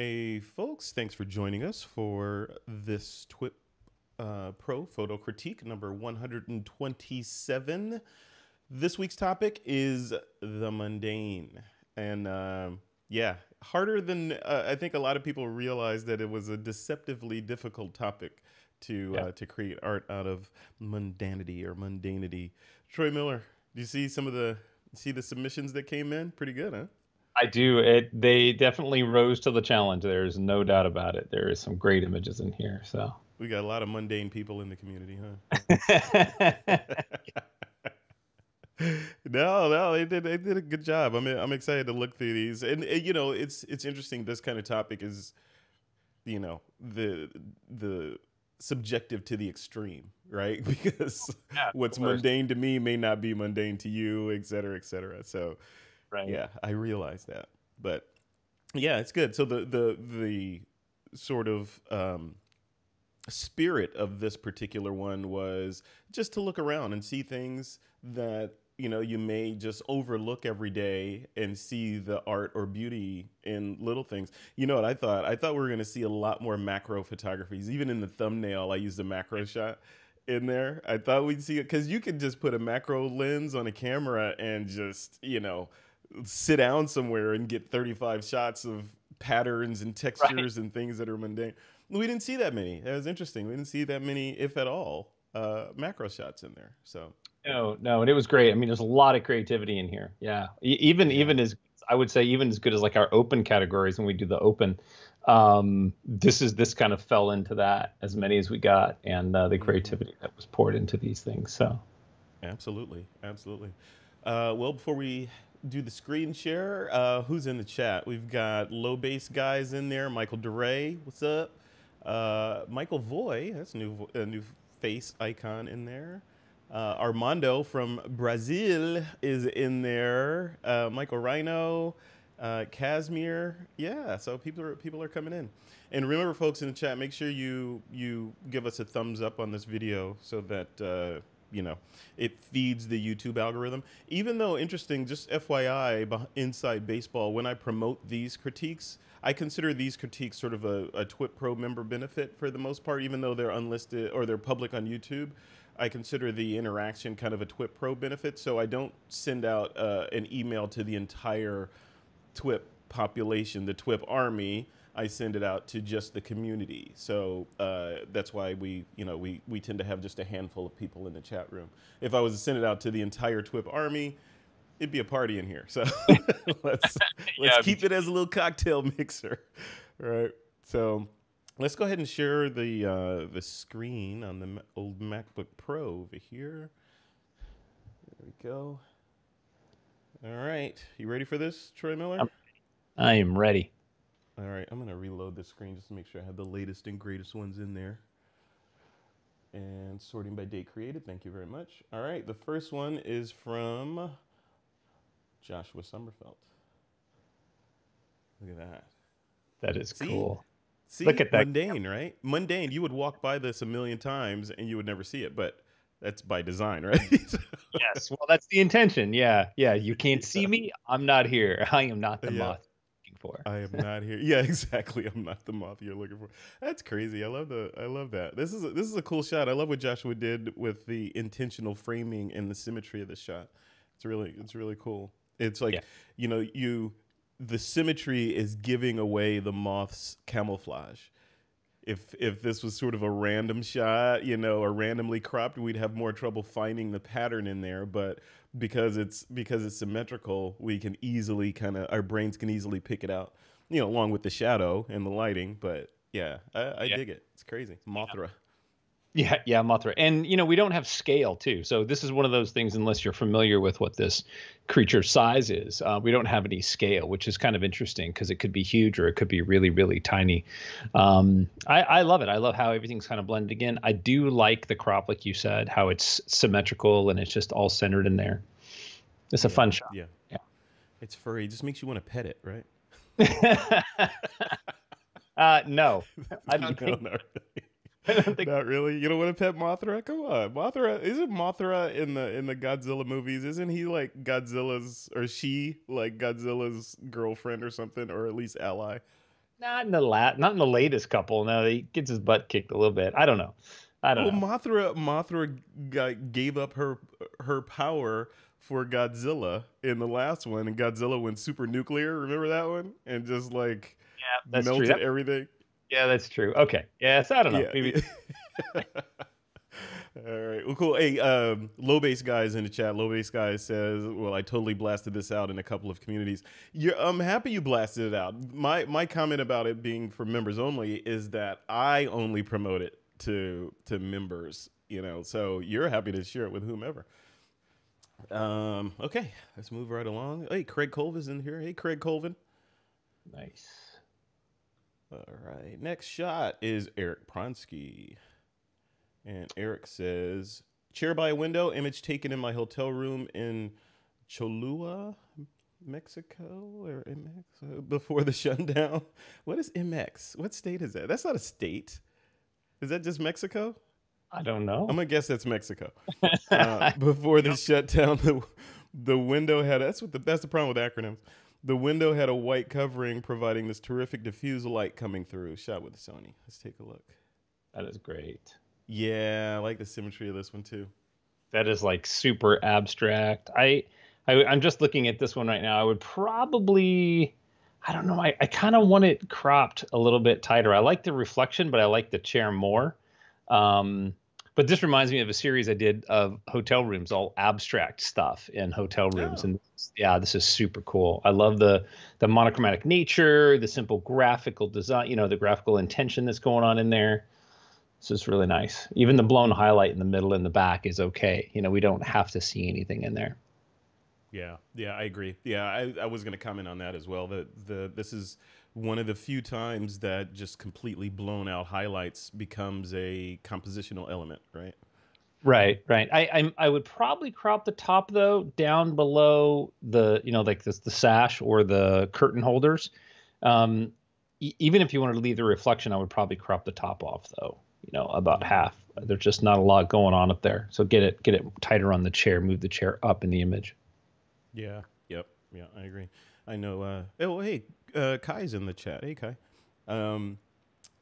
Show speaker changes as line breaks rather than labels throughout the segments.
Hey, folks, thanks for joining us for this TWIP uh, Pro Photo Critique number 127. This week's topic is the mundane. And um, yeah, harder than uh, I think a lot of people realize that it was a deceptively difficult topic to
Yeah.
uh, to create art out of mundanity or mundanity. Troy Miller, do you see some of the see the submissions that came in? Pretty good, huh?
I do. It they definitely rose to the challenge. There's no doubt about it. There is some great images in here. So
We got a lot of mundane people in the community, huh? no, no, they did. They did a good job. I'm. I'm excited to look through these, and, uh, you know, it's it's interesting. This kind of topic is, you know, the the subjective to the extreme, right? Because
Yeah,
what's mundane to me may not be mundane to you, et cetera, et cetera. So,
right.
yeah, I realize that, but yeah, it's good. So the the the sort of um, spirit of this particular one was just to look around and see things that you know you may just overlook every day and see the art or beauty in little things. You know what i thought? I thought we were going to see a lot more macro photographies. Even in the thumbnail i used a macro shot in there. I thought we'd see it because you could just put a macro lens on a camera and just you know sit down somewhere and get 35 shots of patterns and textures and things that are mundane we didn't see that many. That was interesting. We didn't see that many, if at all, uh, macro shots in there. So
No, no, and it was great. I mean, there's a lot of creativity in here. Yeah, E- even
Yeah.
even as I would say, even as good as like our open categories when we do the open. Um, this is this kind of fell into that as many as we got, and uh, the
Mhm.
creativity that was poured into these things. So
absolutely, absolutely. Uh, well, before we do the screen share, uh, who's in the chat? We've got low base guys in there. Michael DeRay, what's up? Uh, Michael Voy, that's a new a new face icon in there. Uh, Armando from Brazil is in there. Uh, Michael Rhino, uh, Casimir, yeah. So people are people are coming in. And remember, folks in the chat, make sure you you give us a thumbs up on this video so that uh, you know it feeds the YouTube algorithm. Even though interesting, just FYI, inside baseball, when I promote these critiques, I consider these critiques sort of a, a TWIP Pro member benefit for the most part, even though they're unlisted or they're public on YouTube. I consider the interaction kind of a TWIP Pro benefit, so I don't send out uh, an email to the entire TWIP population, the TWIP army. I send it out to just the community. So uh, that's why we, you know, we, we tend to have just a handful of people in the chat room. If I was to send it out to the entire TWIP army, it'd be a party in here. So let's let's
Yeah,
keep it as a little cocktail mixer, right? So let's go ahead and share the uh, the screen on the old MacBook Pro over here. There we go. All right, you ready for this, Troy Miller?
I'm- I am ready.
All right, I'm gonna reload the screen just to make sure I have the latest and greatest ones in there. And sorting by date created, thank you very much. All right, the first one is from Joshua Sommerfeld. Look at that.
That is
See?
cool.
See,
Look at that.
mundane, right? Mundane. You would walk by this a million times and you would never see it, but that's by design, right?
yes. Well, that's the intention. Yeah. Yeah. You can't see me. I'm not here. I am not the
Yeah.
moth for.
I am not here. Yeah, exactly. I'm not the moth you're looking for. That's crazy. I love the. I love that. This is a, this is a cool shot. I love what Joshua did with the intentional framing and the symmetry of the shot. It's really it's really cool. It's like
Yeah.
you know you the symmetry is giving away the moth's camouflage. If if this was sort of a random shot, you know, or randomly cropped, we'd have more trouble finding the pattern in there. But because it's because it's symmetrical, we can easily kind of our brains can easily pick it out. You know, along with the shadow and the lighting. But yeah, I, I
Yeah.
dig it. It's crazy. Mothra.
Yeah, yeah, Mothra. And you know, we don't have scale too. So this is one of those things unless you're familiar with what this creature's size is. Uh, we don't have any scale, which is kind of interesting because it could be huge or it could be really, really tiny. Um, I, I love it. I love how everything's kind of blended again. I do like the crop, like you said, how it's symmetrical and it's just all centered in there. It's a
Yeah,
fun shot.
Yeah.
Yeah.
It's furry. It just makes you want to pet it, right?
uh, no, I don't
No,
think.
not really.
I don't think
Not really. You don't want to pet Mothra? Come on, Mothra. Isn't Mothra in the in the Godzilla movies? Isn't he like Godzilla's or she like Godzilla's girlfriend or something, or at least ally?
Not in the lat, not in the latest couple. No, he gets his butt kicked a little bit. I don't know. I don't
well,
know.
Mothra Mothra g- gave up her her power for Godzilla in the last one, and Godzilla went super nuclear. Remember that one? And just like
yeah,
melted
true.
Everything.
Yeah, that's true. Okay. Yes, I don't know.
Yeah.
Maybe.
All right. Well, cool. Hey, um, low base guys in the chat. Low base guy says, "Well, I totally blasted this out in a couple of communities. You're, I'm happy you blasted it out. My my comment about it being for members only is that I only promote it to to members. You know, so you're happy to share it with whomever. Um, okay, let's move right along. Hey, Craig Colvin's in here. Hey, Craig Colvin.
nice.
All right. Next shot is Eric Pronsky. And Eric says, chair by a window, image taken in my hotel room in Cholula, Mexico, or MX, before the shutdown. What is MX? What state is that? That's not a state. Is that just Mexico?
I don't know.
I'm gonna guess that's Mexico. Uh, before the shutdown, the, the window had that's what the that's the problem with acronyms. The window had a white covering, providing this terrific diffuse light coming through. Shot with Sony. Let's take a look.
that is great.
Yeah, I like the symmetry of this one too.
That is like super abstract. I, I I'm just looking at this one right now. I would probably I don't know. I, I kind of want it cropped a little bit tighter. I like the reflection, but I like the chair more. Um, but this reminds me of a series I did of hotel rooms, all abstract stuff in hotel rooms,
Oh.
and yeah, this is super cool. I love the the monochromatic nature, the simple graphical design, you know, the graphical intention that's going on in there. This is really nice. Even the blown highlight in the middle and the back is okay. You know, we don't have to see anything in there.
Yeah, yeah, I agree. Yeah, I, I was going to comment on that as well. That the this is one of the few times that just completely blown out highlights becomes a compositional element, right?
Right, right. I I'm, I would probably crop the top though down below the you know like this the sash or the curtain holders. Um, e- even if you wanted to leave the reflection, I would probably crop the top off though. You know, about half. There's just not a lot going on up there. So get it get it tighter on the chair. Move the chair up in the image.
Yeah. Yep. Yeah, I agree. I know. Uh, oh, hey, uh, Kai's in the chat. Hey, Kai. Um,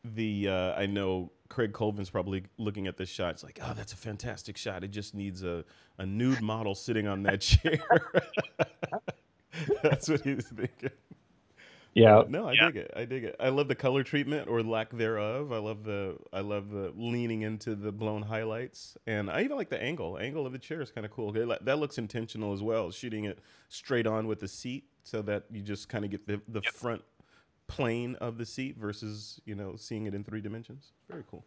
the uh, I know Craig Colvin's probably looking at this shot. It's like, oh, that's a fantastic shot. It just needs a, a nude model sitting on that chair. that's what he's thinking.
Yeah.
No, I dig it. I dig it. I love the color treatment or lack thereof. I love the I love the leaning into the blown highlights, and I even like the angle. Angle of the chair is kind of cool. That looks intentional as well. Shooting it straight on with the seat, so that you just kind of get the the front plane of the seat versus you know seeing it in three dimensions. Very cool.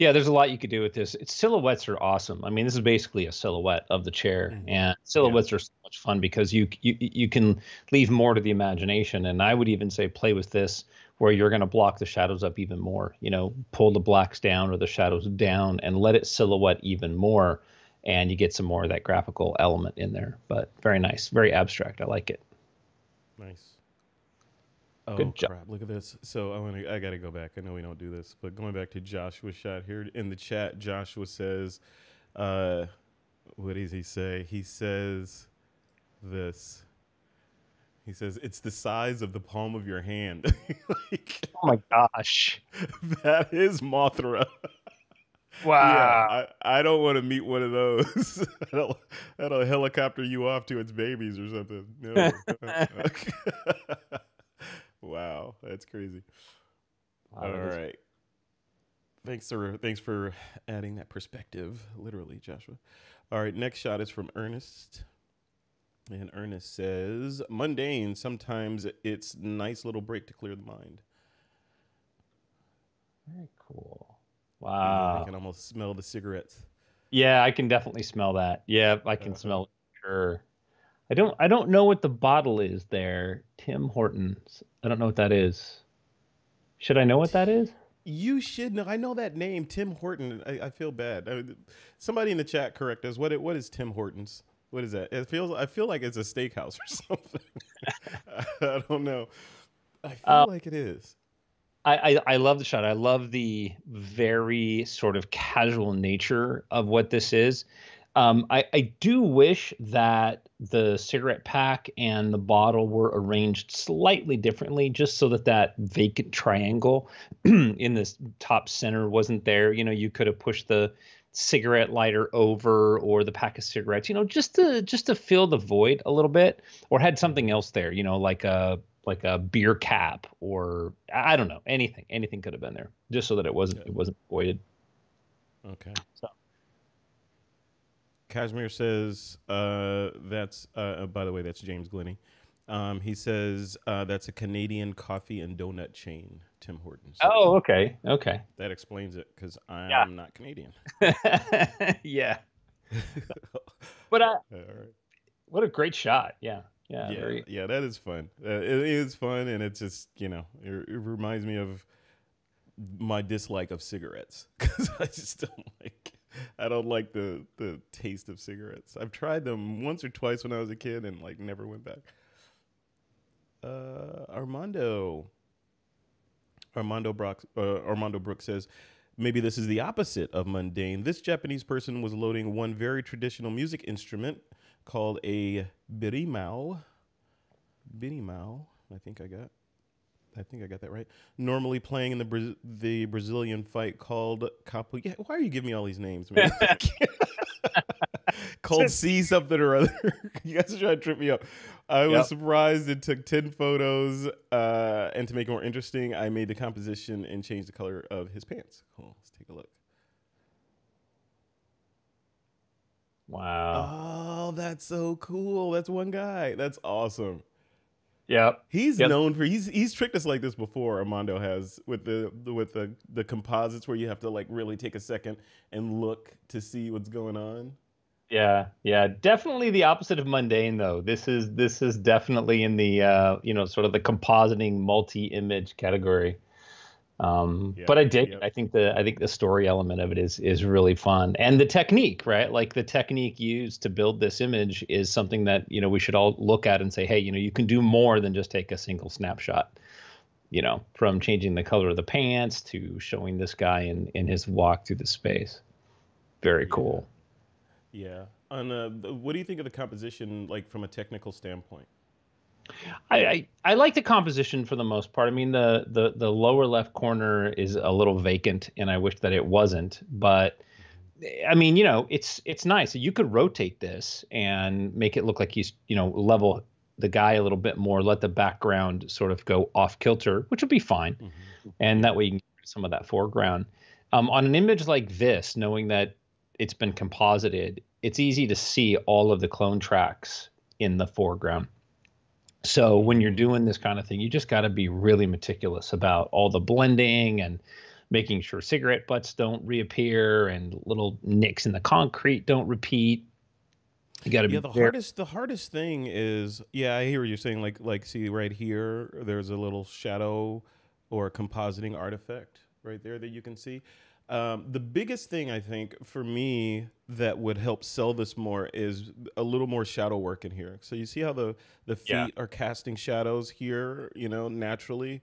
Yeah, there's a lot you could do with this. Its silhouettes are awesome. I mean, this is basically a silhouette of the chair,
Mhm.
and silhouettes are so much fun because you you you can leave more to the imagination. And I would even say play with this where you're going to block the shadows up even more. You know, pull the blacks down or the shadows down, and let it silhouette even more, and you get some more of that graphical element in there. But very nice, very abstract. I like it.
Nice. Oh
Good job.
crap! Look at this. So I want to. I got to go back. I know we don't do this, but going back to Joshua's shot here in the chat, Joshua says, uh, "What does he say?" He says, "This." He says, "It's the size of the palm of your hand." like,
Oh my gosh!
that is Mothra.
Wow.
Yeah, I, I don't want to meet one of those. that'll, that'll helicopter you off to its babies or something. No. Wow, that's crazy. All right. Thanks for thanks for adding that perspective, literally, Joshua. All right, next shot is from Ernest. And Ernest says, mundane, sometimes it's nice little break to clear the mind.
Very cool. Wow.
I can almost smell the cigarettes.
Yeah, I can definitely smell that. Yeah, I can
Uh-huh.
smell it. Sure. I don't I don't know what the bottle is there. Tim Hortons. I don't know what that is. Should I know what that is?
You should know. I know that name, Tim Horton. I, I feel bad. I, somebody in the chat correct us. What it- what is Tim Hortons? What is that? It feels. I feel like it's a steakhouse or something. I don't know. I feel
Uh,
like it is.
I, I I love the shot. I love the very sort of casual nature of what this is. Um, I, I do wish that the cigarette pack and the bottle were arranged slightly differently, just so that that vacant triangle in this top center wasn't there. You know, you could have pushed the cigarette lighter over or the pack of cigarettes, you know, just to just to fill the void a little bit, or had something else there, you know, like a like a beer cap or I don't know, anything, anything could have been there, just so that it wasn't it wasn't voided.
Okay. So. Kashmir says uh, that's uh, oh, by the way that's James Glenny. Um, he says uh, that's a Canadian coffee and donut chain. Tim Hortons.
Oh, okay, okay.
That explains it because I'm
Yeah.
not Canadian.
yeah, but I,
All right.
what a great shot. Yeah, yeah,
yeah,
very-
yeah, that is fun. Uh, it is fun, and it's just you know, it, it reminds me of my dislike of cigarettes because I just don't like. I don't like the the taste of cigarettes. I've tried them once or twice when I was a kid, and like never went back. Uh, Armando. Armando Brock, uh, Armando Brooks says, maybe this is the opposite of mundane. This Japanese person was loading one very traditional music instrument called a birimau. Birimau, I think I got. I think I got that right. Normally playing in the Bra- the Brazilian fight called capo. Yeah, why are you giving me all these names, man? called C something or other. you guys are trying to trip me up. I was
Yep.
surprised it took 10 photos. Uh, and to make it more interesting, I made the composition and changed the color of his pants. Cool. Let's take a look.
Wow.
Oh, that's so cool. That's one guy. That's awesome.
Yep.
He's
Yep.
known for he's he's tricked us like this before. Armando has with the with the the composites where you have to like really take a second and look to see what's going on.
Yeah, yeah, definitely the opposite of mundane though. This is this is definitely in the uh, you know, sort of the compositing multi-image category. Um, but I dig
yep.
I think the I think the story element of it is is really fun. And the technique, right? Like the technique used to build this image is something that, you know, we should all look at and say, "Hey, you know, you can do more than just take a single snapshot." You know, from changing the color of the pants to showing this guy in in his walk through the space. Very
Yeah.
cool.
Yeah. On uh, the- what do you think of the composition like from a technical standpoint?
I, I I like the composition for the most part. I mean, the the the lower left corner is a little vacant, and I wish that it wasn't. But I mean, you know, it's it's nice. You could rotate this and make it look like he's you know level the guy a little bit more, let the background sort of go off kilter, which would be fine, and that way you can get some of that foreground. Um, on an image like this, knowing that it's been composited, it's easy to see all of the clone tracks in the foreground. So when you're doing this kind of thing, you just got to be really meticulous about all the blending and making sure cigarette butts don't reappear and little nicks in the concrete don't repeat. You got to
Yeah,
be
the
very,
hardest the hardest thing is yeah, I hear what you're saying. Like like see right here, there's a little shadow or compositing artifact right there that you can see. Um, the biggest thing I think for me that would help sell this more is a little more shadow work in here. So you see how the the feet
Yeah.
are casting shadows here, you know, naturally.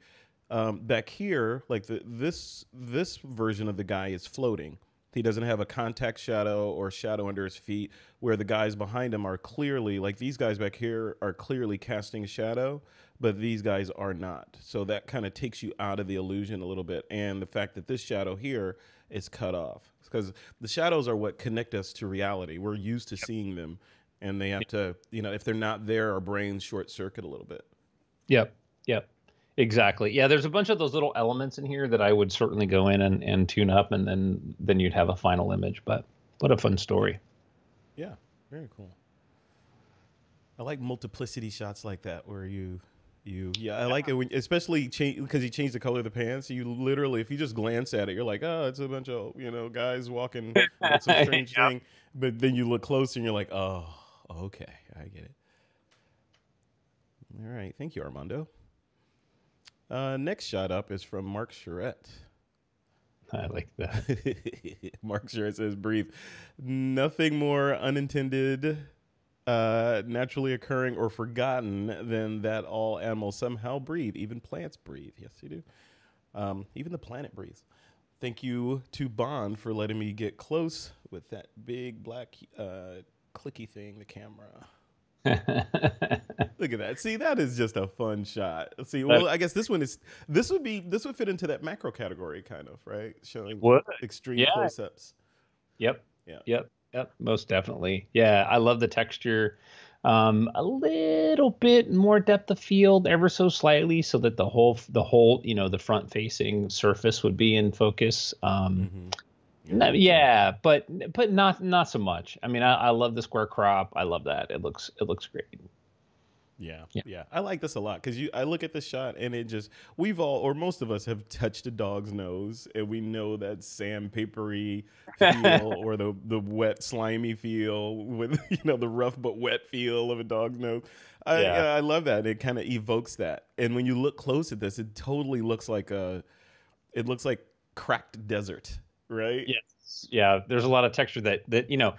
Um, back here, like the this this version of the guy is floating. He doesn't have a contact shadow or shadow under his feet, where the guys behind him are clearly like these guys back here are clearly casting a shadow, but these guys are not. So that kind of takes you out of the illusion a little bit, and the fact that this shadow here is cut off because the shadows are what connect us to reality. We're used to seeing them, and they have to, you know, if they're not there, our brains short circuit a little bit.
Yep. Yep. Exactly. Yeah, there's a bunch of those little elements in here that I would certainly go in and, and tune up and then then you'd have a final image. But what a fun story.
Yeah, very cool. I like multiplicity shots like that where you you yeah, I like it when especially because he changed the color of the pants. You literally, if you just glance at it, you're like, oh, it's a bunch of you know guys walking with some strange
Yep.
thing. But then you look closer and you're like, oh, okay, I get it. All right, thank you, Armando. Uh, next shot up is from Mark Charette.
I like that.
Mark Sure says, breathe. Nothing more unintended, uh, naturally occurring, or forgotten than that all animals somehow breathe. Even plants breathe. Yes, they do. Um, even the planet breathes. Thank you to Bond for letting me get close with that big black uh, clicky thing, the camera. Look at that. See, that is just a fun shot. See, well, I guess this one is this would be this would fit into that macro category kind of, right? Showing
What?
extreme
Yeah.
close-ups.
Yep.
Yeah.
Yep. Yep. Most definitely. Yeah. I love the texture. Um, a little bit more depth of field, ever so slightly, so that the whole the whole you know the front facing surface would be in focus. Um,
Mhm.
No- yeah, but but not not so much. I mean, I, I love the square crop. I love that. It looks it looks great.
Yeah,
Yeah.
yeah, I like this a lot because you. I look at the shot and it just we've all or most of us have touched a dog's nose and we know that sandpapery feel or the the wet slimy feel with you know the rough but wet feel of a dog's nose. I
Yeah.
uh, I love that. It kind of evokes that. And when you look close at this, it totally looks like a. It looks like cracked desert, right?
Yes. Yeah. There's a lot of texture that that you know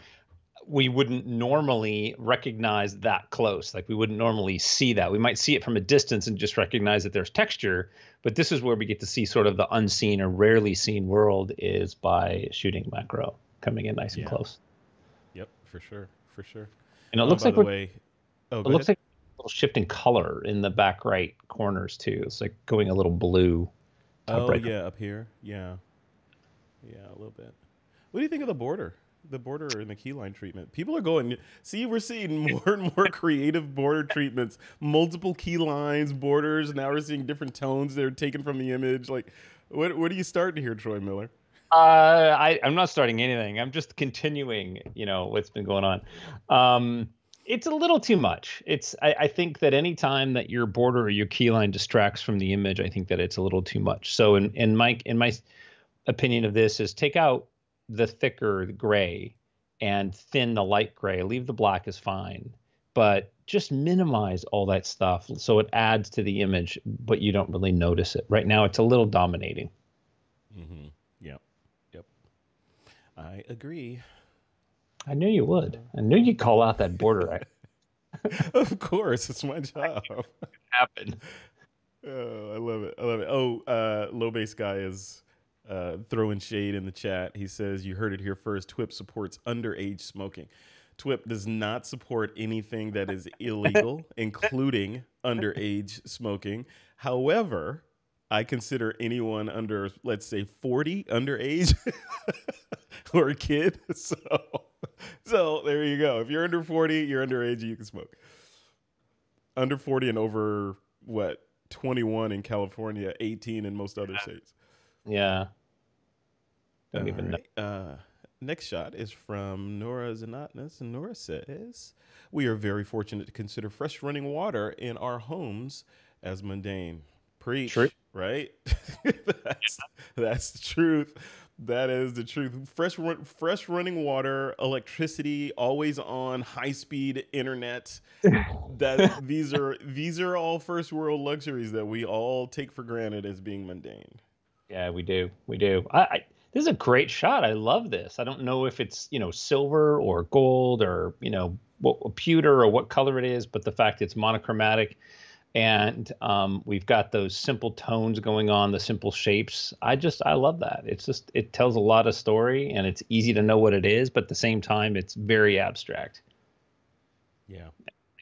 we wouldn't normally recognize that close. Like we wouldn't normally see that. We might see it from a distance and just recognize that there's texture. But this is where we get to see sort of the unseen or rarely seen world is by shooting macro coming in nice
Yeah.
and close.
Yep, for sure, for sure.
And it
Oh,
looks
by
like we're-
way. Oh,
it looks
ahead.
like a little shift in color in the back right corners too. It's like going a little blue.
Oh
right.
yeah, up here. Yeah, yeah, a little bit. What do you think of the border? The border and the keyline treatment. People are going. See, we're seeing more and more creative border treatments. Multiple key lines, borders. Now we're seeing different tones that are taken from the image. Like, what what are you starting to hear, Troy Miller?
Uh, I, I'm not starting anything. I'm just continuing, you know, what's been going on. Um, it's a little too much. It's I, I think that any time that your border or your keyline distracts from the image, I think that it's a little too much. So in in my in my opinion of this is take out the thicker gray and thin the light gray. Leave the black is fine, but just minimize all that stuff so it adds to the image, but you don't really notice it. Right now, it's a little dominating.
Mm-hmm. Yep, yep. I agree.
I knew you would. I knew you'd call out that border. I
of course, it's my job.
happened.
Oh, I love it. I love it. Oh, uh, low base guy is uh, throwing shade in the chat. He says, You heard it here first. TWIP supports underage smoking. TWIP does not support anything that is illegal, including underage smoking. However, I consider anyone under, let's say, 40 underage or a kid. So, so there you go. If you're under 40, you're underage, you can smoke. Under 40 and over, what, 21 in California, 18 in most other states.
Yeah. Don't
All
even know.
Uh, next shot is from Nora Zanatnas, and Nora says, "We are very fortunate to consider fresh running water in our homes as mundane. Preach,
True.
right? that's that's the truth. That is the truth. Fresh run, fresh running water, electricity, always on, high speed internet. That these are these are all first world luxuries that we all take for granted as being mundane.
Yeah, we do. We do. I, I this is a great shot. I love this. I don't know if it's, you know, silver or gold or, you know, what pewter or what color it is, but the fact it's monochromatic and um, we've got those simple tones going on, the simple shapes. I just I love that. It's just it tells a lot of story and it's easy to know what it is, but at the same time it's very abstract.
Yeah.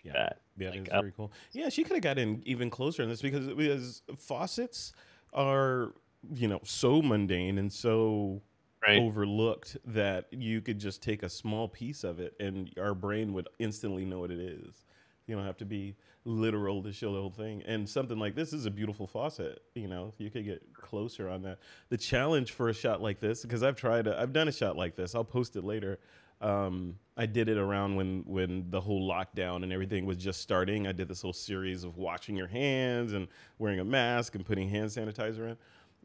Yeah.
That.
Yeah,
Like, uh,
very cool. Yeah, she could have gotten even closer in this because because faucets are you know so mundane and so
Right.
overlooked that you could just take a small piece of it and our brain would instantly know what it is. You don't have to be literal to show the whole thing. And something like this is a beautiful faucet. You know, you could get closer on that. The challenge for a shot like this, because I've tried, i I've done a shot like this. I'll post it later. Um, I did it around when when the whole lockdown and everything was just starting. I did this whole series of washing your hands and wearing a mask and putting hand sanitizer in.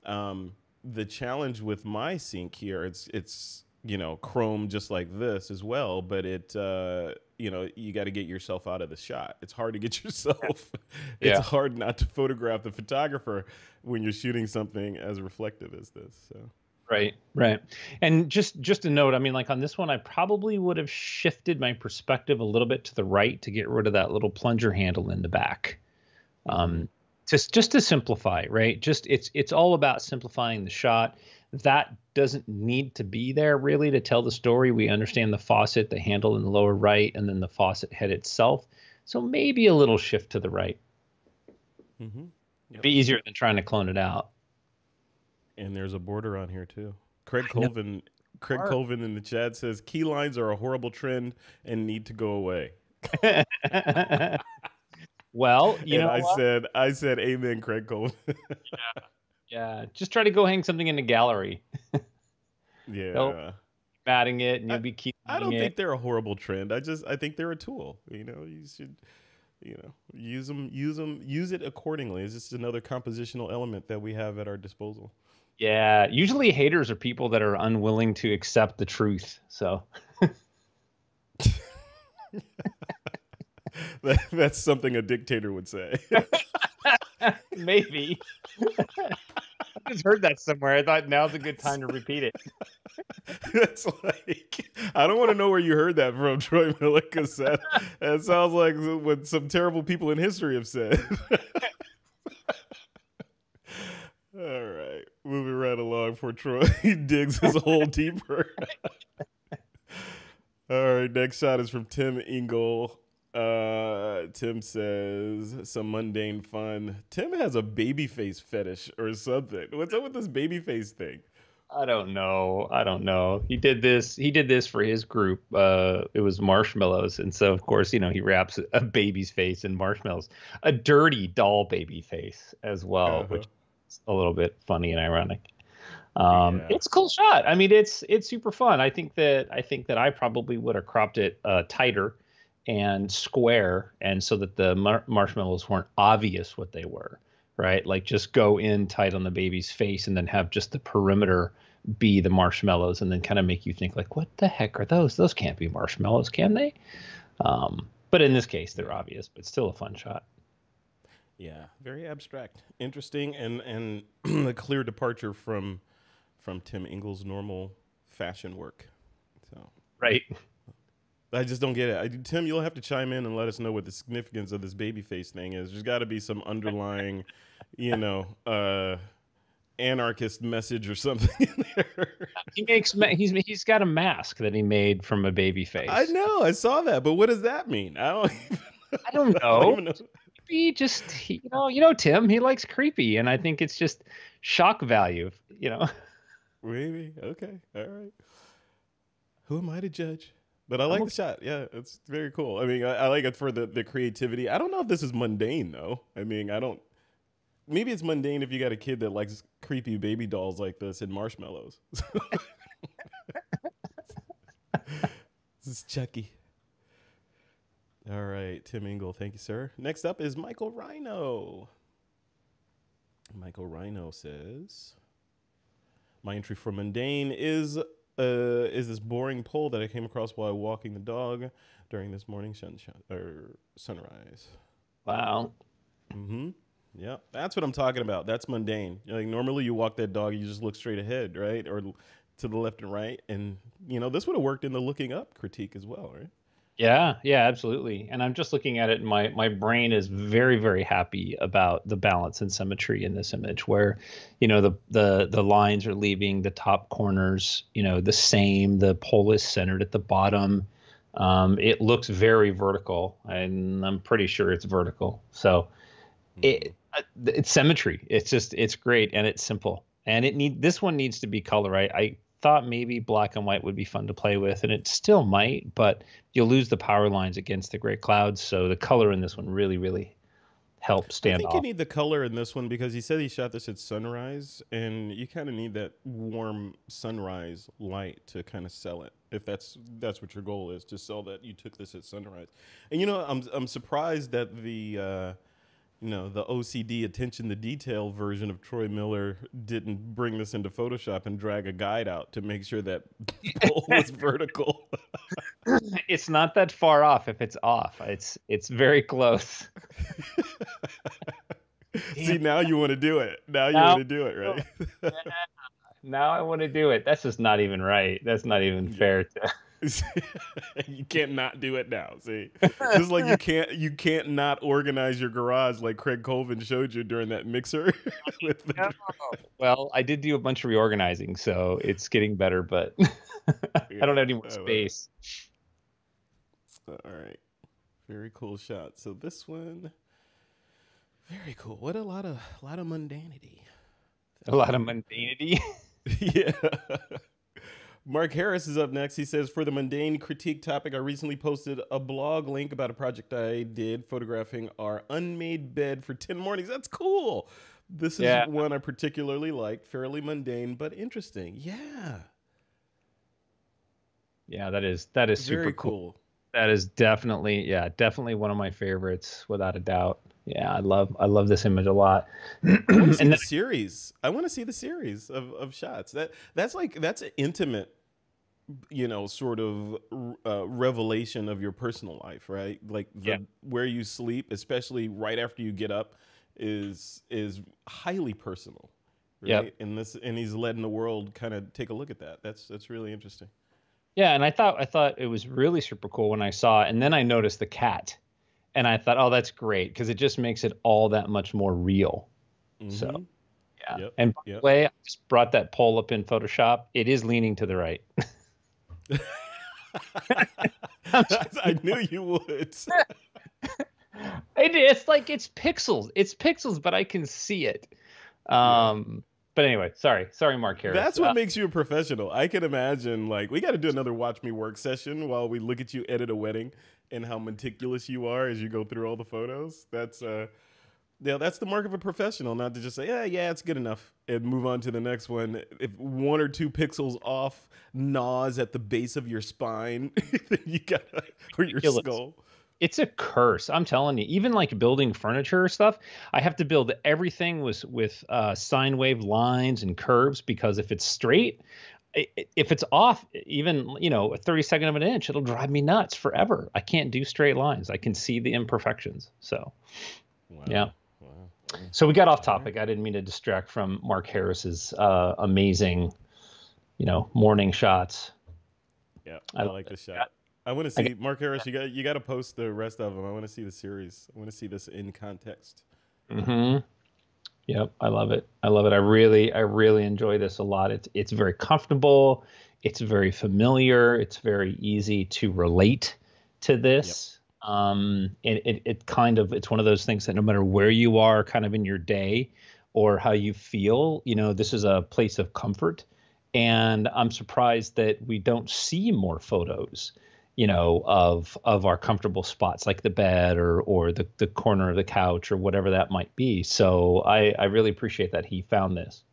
Um, the challenge with my sink here, it's it's you know chrome just like this as well, but it uh, you know you got to get yourself out of the shot. It's hard to get yourself.
Yeah.
It's hard not to photograph the photographer when you're shooting something as reflective as this. So
Right, right. And just just a note, I mean, like on this one, I probably would have shifted my perspective a little bit to the right to get rid of that little plunger handle in the back. Um, just just to simplify, right? Just it's it's all about simplifying the shot. that doesn't need to be there really to tell the story. We understand the faucet, the handle in the lower right, and then the faucet head itself. So maybe a little shift to the right. Mm-hmm. Yep. It'd be easier than trying to clone it out.
And there's a border on here too. Craig Colvin Craig Colvin in the chat says key lines are a horrible trend and need to go away.
well, you
and
know,
I what? said, I said, Amen, Craig Colvin.
yeah, yeah. Just try to go hang something in the gallery.
yeah. Nope.
Batting it, and you'll be keeping.
I don't
it.
think they're a horrible trend. I just, I think they're a tool. You know, you should, you know, use them, use them, use it accordingly. It's just another compositional element that we have at our disposal.
Yeah, usually haters are people that are unwilling to accept the truth. So
that, that's something a dictator would say.
Maybe. I just heard that somewhere. I thought now's a good time to repeat it.
It's like I don't want to know where you heard that from, Troy Miller, because that, that sounds like what some terrible people in history have said. All right, moving right along before Troy digs his hole deeper. All right, next shot is from Tim Ingle. Uh, Tim says some mundane fun. Tim has a baby face fetish or something. What's up with this baby face thing?
I don't know. I don't know. He did this. He did this for his group. Uh, it was marshmallows, and so of course, you know, he wraps a baby's face in marshmallows, a dirty doll baby face as well, uh-huh. which is a little bit funny and ironic. Um, yeah. It's a cool shot. I mean, it's it's super fun. I think that I think that I probably would have cropped it uh, tighter and square, and so that the mar- marshmallows weren't obvious what they were. Right, like just go in tight on the baby's face, and then have just the perimeter be the marshmallows, and then kind of make you think like, what the heck are those? Those can't be marshmallows, can they? Um, but in this case, they're obvious, but still a fun shot.
Yeah, very abstract, interesting, and and a clear departure from from Tim Ingle's normal fashion work. So
right.
I just don't get it. I, Tim, you'll have to chime in and let us know what the significance of this baby face thing is. There's got to be some underlying, you know, uh, anarchist message or something in there.
He makes he's he's got a mask that he made from a baby face.
I know, I saw that, but what does that mean? I don't. Even,
I don't know. I don't know creepy. Just you know, you know, Tim, he likes creepy, and I think it's just shock value. You know.
Maybe okay, all right. Who am I to judge? But I like the shot. Yeah, it's very cool. I mean, I, I, like it for the the creativity. I don't know if this is mundane though. I mean, I don't. Maybe it's mundane if you got a kid that likes creepy baby dolls like this and marshmallows. this is Chucky. All right, Tim Ingle, thank you, sir. Next up is Michael Rhino. Michael Rhino says, "My entry for mundane is uh, is this boring pole that I came across while walking the dog during this morning sunshine or sunrise."
Wow.
Mm-hmm. Yeah, that's what I'm talking about. That's mundane. Like normally, you walk that dog, you just look straight ahead, right, or to the left and right, and you know this would have worked in the looking up critique as well, right?
Yeah, yeah, absolutely. And I'm just looking at it, and my my brain is very, very happy about the balance and symmetry in this image, where, you know, the the the lines are leaving the top corners, you know, the same. The pole is centered at the bottom. Um, it looks very vertical, and I'm pretty sure it's vertical. So, it mm-hmm. uh, it's symmetry. It's just it's great and it's simple. And it need this one needs to be color. I, I thought maybe black and white would be fun to play with, and it still might, but you'll lose the power lines against the gray clouds. So the color in this one really, really helps stand
I think
off.
you need the color in this one because he said he shot this at sunrise, and you kind of need that warm sunrise light to kind of sell it. If that's that's what your goal is to sell that you took this at sunrise, and you know I'm I'm surprised that the uh, you know, the OCD attention to detail version of Troy Miller didn't bring this into Photoshop and drag a guide out to make sure that pole was vertical.
it's not that far off if it's off. It's it's very close.
See, now you want to do it. Now you now, want to do it, right?
now I want to do it. That's just not even right. That's not even fair to
you can't not do it now. See, just like you can't you can't not organize your garage like Craig Colvin showed you during that mixer. with the...
Well, I did do a bunch of reorganizing, so it's getting better, but I don't have any more oh, space.
All right, very cool shot. So this one, very cool. What a lot of a lot of mundanity.
A lot of mundanity.
yeah. Mark Harris is up next. He says, For the mundane critique topic, I recently posted a blog link about a project I did photographing our unmade bed for 10 mornings. That's cool. This is yeah. one I particularly liked, fairly mundane, but interesting. Yeah.
Yeah, that is that is super Very cool. cool. That is definitely yeah, definitely one of my favorites without a doubt. Yeah, I love I love this image a lot.
I want to see the series. I want to see the series of, of shots. That that's like that's an intimate, you know, sort of uh, revelation of your personal life, right? Like the, yeah. where you sleep, especially right after you get up, is is highly personal. Right? Yeah, and this and he's letting the world kind of take a look at that. That's that's really interesting.
Yeah, and I thought I thought it was really super cool when I saw it, and then I noticed the cat and I thought, oh, that's great because it just makes it all that much more real. Mm-hmm. So, yeah. Yep. And by yep. the way, I just brought that pole up in Photoshop. It is leaning to the right.
I knew you would.
it, it's like it's pixels. It's pixels, but I can see it. Um. But anyway, sorry, sorry, Mark Harris.
That's what uh, makes you a professional. I can imagine, like, we got to do another watch me work session while we look at you edit a wedding and how meticulous you are as you go through all the photos. That's uh yeah, that's the mark of a professional, not to just say, yeah, yeah, it's good enough and move on to the next one. If one or two pixels off gnaws at the base of your spine, then you gotta or your skull.
It's a curse. I'm telling you. Even like building furniture or stuff, I have to build everything with with uh, sine wave lines and curves because if it's straight, if it's off even you know a 32nd of an inch it'll drive me nuts forever i can't do straight lines i can see the imperfections so wow. yeah wow. so we got off topic i didn't mean to distract from mark harris's uh, amazing you know morning shots
yeah i, I like the shot I want to see Mark Harris. You got you got to post the rest of them. I want to see the series. I want to see this in context.
Hmm. Yep, I love it. I love it. I really, I really enjoy this a lot. It's it's very comfortable. It's very familiar. It's very easy to relate to this. Yep. Um, and it, it kind of it's one of those things that no matter where you are, kind of in your day, or how you feel, you know, this is a place of comfort. And I'm surprised that we don't see more photos you know, of of our comfortable spots like the bed or or the, the corner of the couch or whatever that might be. So I, I really appreciate that he found this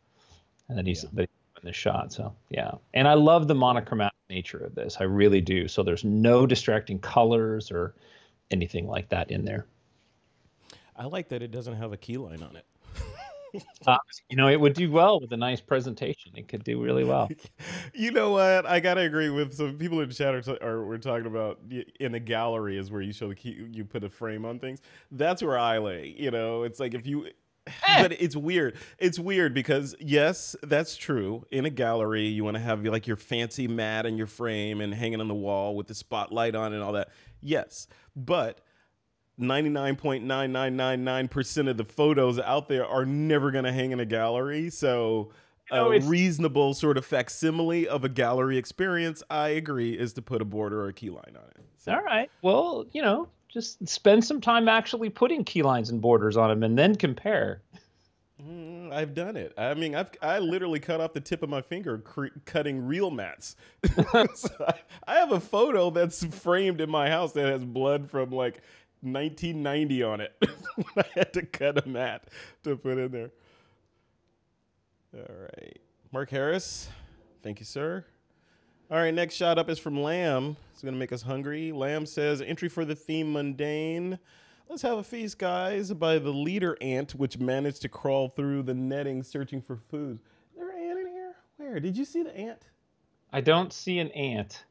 and that he's yeah. that he's this shot. So yeah. And I love the monochromatic nature of this. I really do. So there's no distracting colors or anything like that in there.
I like that it doesn't have a key line on it.
Uh, you know, it would do well with a nice presentation. It could do really well.
you know what? I gotta agree with some people in the chat are, t- are we're talking about in a gallery is where you show the key, you put a frame on things. That's where I lay. You know, it's like if you. Eh. But it's weird. It's weird because yes, that's true. In a gallery, you want to have like your fancy mat and your frame and hanging on the wall with the spotlight on and all that. Yes, but 99.9999% of the photos out there are never going to hang in a gallery. So, you know, a reasonable sort of facsimile of a gallery experience, I agree, is to put a border or a key line on it.
So. All right. Well, you know, just spend some time actually putting key lines and borders on them and then compare.
Mm, I've done it. I mean, I've I literally cut off the tip of my finger cr- cutting real mats. so I, I have a photo that's framed in my house that has blood from like 1990 on it. I had to cut a mat to put in there. All right. Mark Harris, thank you, sir. All right, next shot up is from Lamb. It's going to make us hungry. Lamb says, entry for the theme mundane. Let's have a feast, guys, by the leader ant, which managed to crawl through the netting searching for food. Is there an ant in here? Where? Did you see the ant?
I don't see an ant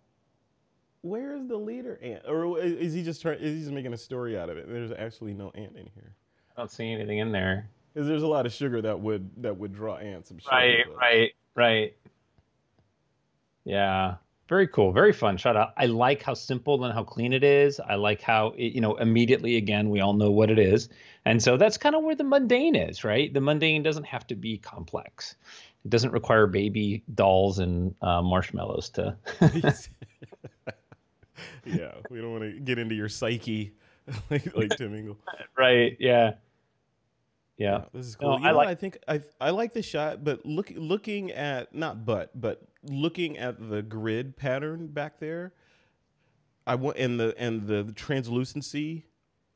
where is the leader ant? Or is he just trying? Is he just making a story out of it? There's actually no ant in here.
I don't see anything in there.
Because there's a lot of sugar that would that would draw ants. I'm
sure, right, but. right, right. Yeah, Very cool. Very fun shot. I, I like how simple and how clean it is. I like how it, you know immediately again we all know what it is, and so that's kind of where the mundane is, right? The mundane doesn't have to be complex. It doesn't require baby dolls and uh, marshmallows to.
yeah, we don't want to get into your psyche like, like Tim Ingle.
Right. Yeah. Yeah. yeah.
this is cool. No, I, like, I think I I like the shot, but look looking at not but but looking at the grid pattern back there, I want and the and the, the translucency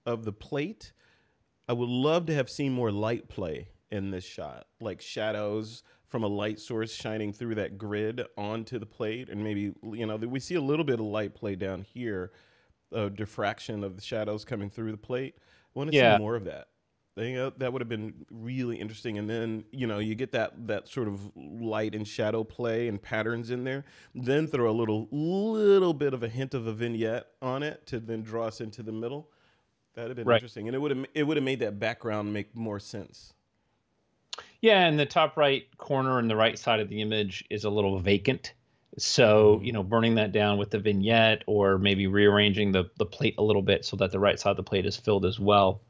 of the plate. I would love to have seen more light play in this shot, like shadows from a light source shining through that grid onto the plate, and maybe you know we see a little bit of light play down here, a diffraction of the shadows coming through the plate. I want to yeah. see more of that. I think uh, that would have been really interesting. And then you know you get that that sort of light and shadow play and patterns in there. Then throw a little little bit of a hint of a vignette on it to then draw us into the middle. That'd have been right. interesting, and it would have it would have made that background make more sense.
Yeah, and the top right corner and the right side of the image is a little vacant. So, mm-hmm. you know, burning that down with the vignette or maybe rearranging the, the plate a little bit so that the right side of the plate is filled as well.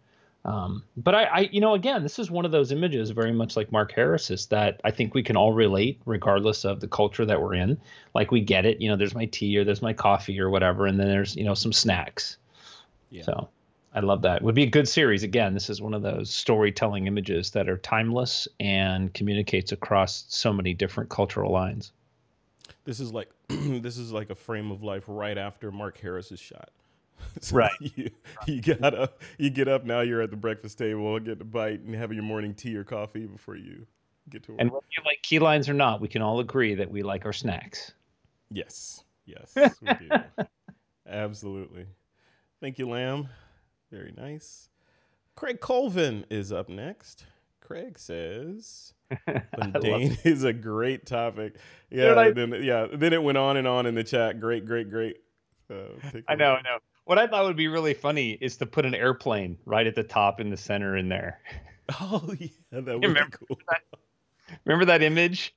Um, but I, I, you know, again, this is one of those images very much like Mark Harris's that I think we can all relate, regardless of the culture that we're in. Like we get it, you know, there's my tea or there's my coffee or whatever, and then there's, you know, some snacks. Yeah. So I love that. It would be a good series. Again, this is one of those storytelling images that are timeless and communicates across so many different cultural lines.
This is like this is like a frame of life right after Mark Harris is shot.
So right.
You, you got up. You get up now. You're at the breakfast table, get a bite, and have your morning tea or coffee before you get to work.
And whether you like key lines or not, we can all agree that we like our snacks.
Yes. Yes, we do. Absolutely. Thank you, Lamb. Very nice. Craig Colvin is up next. Craig says, "Mundane is a great topic." Yeah, I, then yeah, then it went on and on in the chat. Great, great, great.
So, I know, I know. What I thought would be really funny is to put an airplane right at the top in the center in there.
Oh yeah, that would remember be cool.
That, remember that image?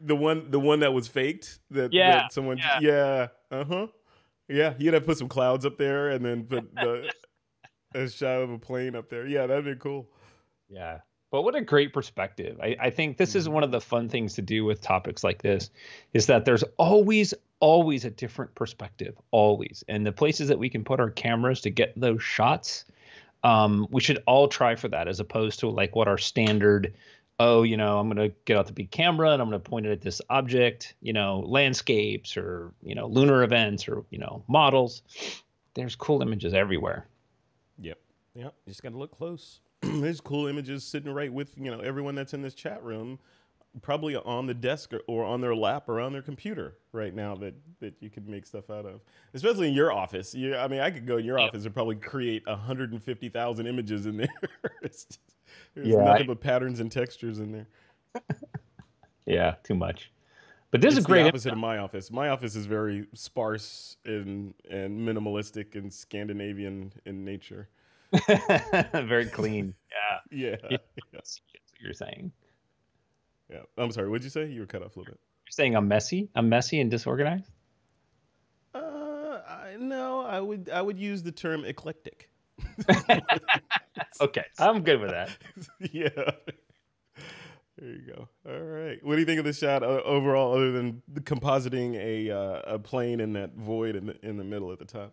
The one, the one that was faked. That, yeah, that someone. Yeah. yeah uh huh. Yeah, you'd have to put some clouds up there, and then put the a shot of a plane up there. Yeah, that'd be cool.
Yeah. But what a great perspective. I, I think this is mm-hmm. one of the fun things to do with topics like this is that there's always, always a different perspective, always. And the places that we can put our cameras to get those shots, um, we should all try for that as opposed to like what our standard, oh, you know, I'm going to get out the big camera and I'm going to point it at this object, you know, landscapes or, you know, lunar events or, you know, models. There's cool images everywhere.
Yep. Yep. You just got to look close. There's cool images sitting right with, you know, everyone that's in this chat room, probably on the desk or, or on their lap or on their computer right now that, that you could make stuff out of. Especially in your office. You, I mean, I could go in your yep. office and probably create 150,000 images in there. just, there's yeah, nothing I... but patterns and textures in there.
yeah, too much. But this
it's
is great.
The opposite of my office. My office is very sparse and and minimalistic and Scandinavian in nature.
very clean.
Yeah. yeah.
That's what you're saying.
Yeah. I'm sorry. What'd you say? You were cut off a little bit.
You're saying I'm messy. I'm messy and disorganized.
Uh, I, no. I would I would use the term eclectic.
okay, I'm good with that.
yeah. There you go. All right. What do you think of the shot uh, overall, other than compositing a uh, a plane in that void in the in the middle at the top?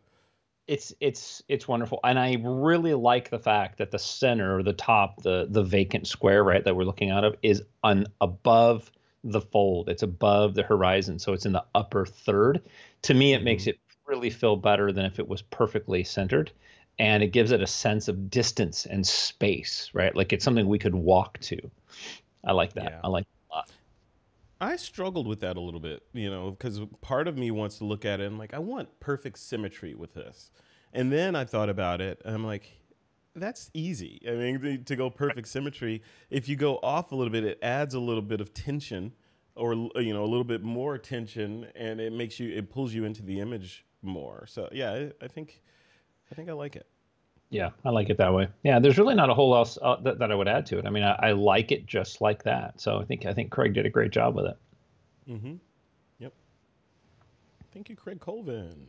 It's it's it's wonderful, and I really like the fact that the center, or the top, the the vacant square, right, that we're looking out of, is on above the fold. It's above the horizon, so it's in the upper third. To me, it mm-hmm. makes it really feel better than if it was perfectly centered and it gives it a sense of distance and space, right? Like it's something we could walk to. I like that. Yeah. I like a lot.
I struggled with that a little bit, you know, because part of me wants to look at it and like I want perfect symmetry with this, and then I thought about it and I'm like, that's easy. I mean, to go perfect symmetry, if you go off a little bit, it adds a little bit of tension, or you know, a little bit more tension, and it makes you, it pulls you into the image more. So yeah, I, I think, I think I like it.
Yeah, I like it that way. Yeah, there's really not a whole else uh, that, that I would add to it. I mean, I, I, like it just like that. So I think I think Craig did a great job with it.
Mm-hmm. Yep. Thank you, Craig Colvin.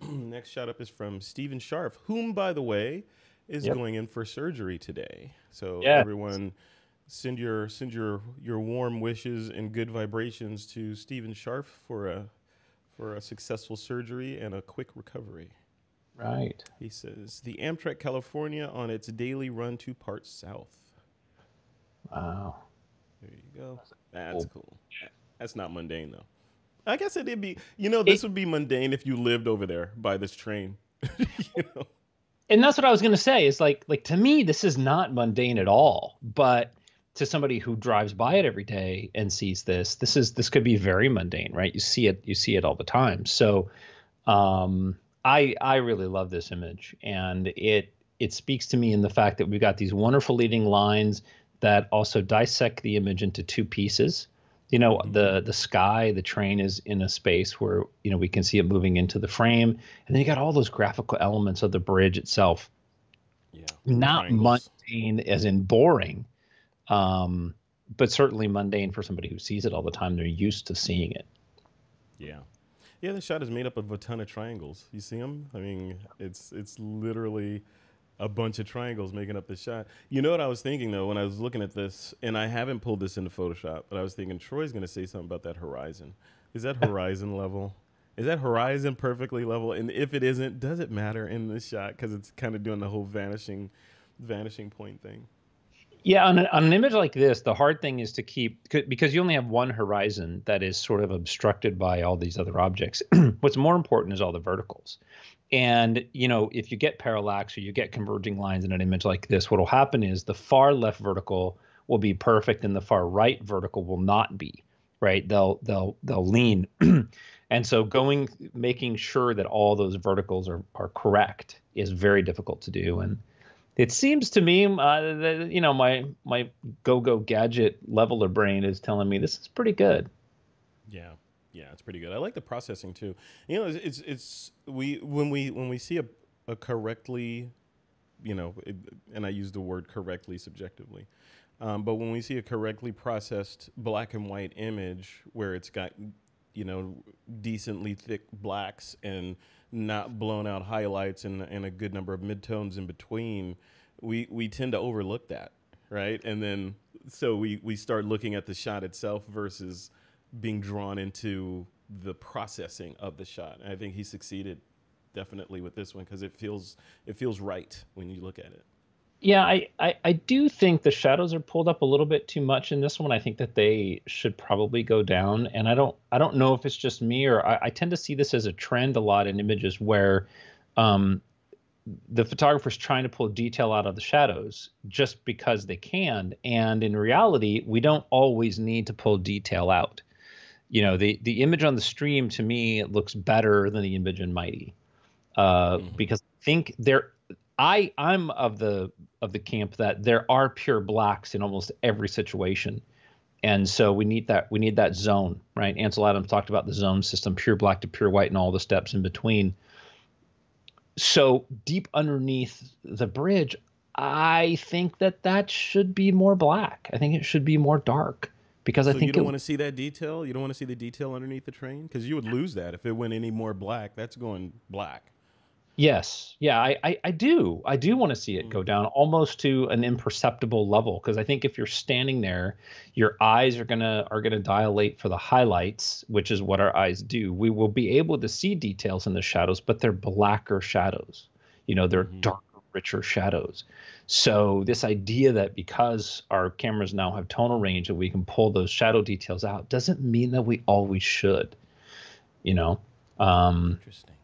Next shout up is from Stephen Sharf, whom, by the way, is yep. going in for surgery today. So yeah. everyone, send your send your your warm wishes and good vibrations to Stephen Sharf for a for a successful surgery and a quick recovery.
Right.
He says the Amtrak California on its daily run to parts south.
Wow.
There you go. That's cool. That's not mundane though. I guess it'd be, you know, this it, would be mundane if you lived over there by this train. you
know? And that's what I was going to say. Is like, like to me, this is not mundane at all. But to somebody who drives by it every day and sees this, this is this could be very mundane, right? You see it, you see it all the time. So, um, I I really love this image, and it it speaks to me in the fact that we've got these wonderful leading lines that also dissect the image into two pieces you know mm-hmm. the the sky the train is in a space where you know we can see it moving into the frame and then you got all those graphical elements of the bridge itself yeah not triangles. mundane as in boring um but certainly mundane for somebody who sees it all the time they're used to seeing it
yeah yeah the shot is made up of a ton of triangles you see them i mean it's it's literally a bunch of triangles making up the shot. You know what I was thinking though when I was looking at this, and I haven't pulled this into Photoshop, but I was thinking Troy's going to say something about that horizon. Is that horizon level? Is that horizon perfectly level? And if it isn't, does it matter in this shot because it's kind of doing the whole vanishing, vanishing point thing?
Yeah, on, a, on an image like this, the hard thing is to keep because you only have one horizon that is sort of obstructed by all these other objects. What's more important is all the verticals. And you know, if you get parallax or you get converging lines in an image like this, what will happen is the far left vertical will be perfect and the far right vertical will not be. Right? They'll they'll they'll lean. and so going making sure that all those verticals are are correct is very difficult to do. And it seems to me, uh, that, you know, my my go go gadget leveler brain is telling me this is pretty good.
Yeah. Yeah, it's pretty good. I like the processing too. You know, it's it's, it's we when we when we see a a correctly, you know, it, and I use the word correctly subjectively, um, but when we see a correctly processed black and white image where it's got, you know, decently thick blacks and not blown out highlights and, and a good number of midtones in between, we we tend to overlook that, right? And then so we we start looking at the shot itself versus being drawn into the processing of the shot. And I think he succeeded definitely with this one because it feels it feels right when you look at it.
Yeah, I, I, I do think the shadows are pulled up a little bit too much in this one. I think that they should probably go down. And I don't I don't know if it's just me or I, I tend to see this as a trend a lot in images where um, the photographer's trying to pull detail out of the shadows just because they can. And in reality, we don't always need to pull detail out you know the the image on the stream to me looks better than the image in Mighty uh, mm-hmm. because I think there I I'm of the of the camp that there are pure blacks in almost every situation. And so we need that we need that zone, right? Ansel Adams talked about the zone system, pure black to pure white and all the steps in between. So deep underneath the bridge, I think that that should be more black. I think it should be more dark because
so
I think
you don't want to see that detail. You don't want to see the detail underneath the train because you would lose that if it went any more black. That's going black.
Yes, yeah, I, I, I do. I do want to see it go mm. down almost to an imperceptible level because I think if you're standing there, your eyes are gonna are gonna dilate for the highlights, which is what our eyes do. We will be able to see details in the shadows, but they're blacker shadows. You know, they're mm-hmm. darker, richer shadows. So this idea that because our cameras now have tonal range that we can pull those shadow details out doesn't mean that we always should. You know. Um,
Interesting.